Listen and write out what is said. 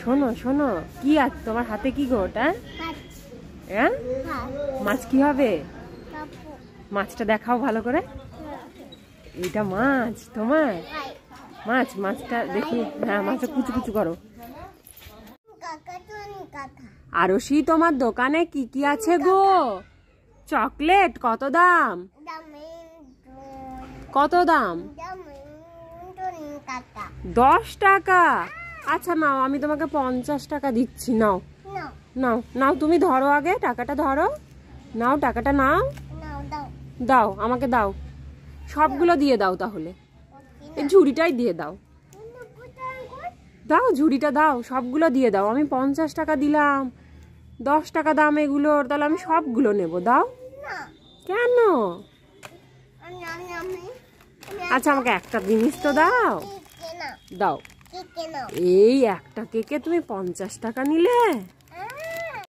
শোনো শোনো। কি আছে তোমার হাতে কি গো ওটা? হ্যাঁ? মাছ কি হবে? মাছটা দেখাও ভালো করে। এটা মাছ, তোমার? মাছ, মাছটা দেখি। হ্যাঁ মাছটা কুচু কুচু করো। আরশি তোমার দোকানে কি কি আছে গো? চকলেট, কত দাম? কত দাম? দশ টাকা। আচ্ছা নাও আমি তোমাকে পঞ্চাশ টাকা দিচ্ছি নাও। নাও। নাও তুমি ধরো আগে টাকাটা ধরো। নাও টাকাটা নাও। দাও। আমাকে দাও। সবগুলো দিয়ে দাও তাহলে। এই ঝুড়িটাই দিয়ে দাও? দাও ঝুড়িটা দাও সবগুলো দিয়ে দাও। আমি পঞ্চাশ টাকা দিলাম। দশ টাকা দাম এগুলোর তাহলে আমি সবগুলো নেব। দাও। কেন? আচ্ছা আমাকে একটা জিনিস তো দাও। দাও। এই একটা কেকে তুমি পঞ্চাশ টাকা নিলে?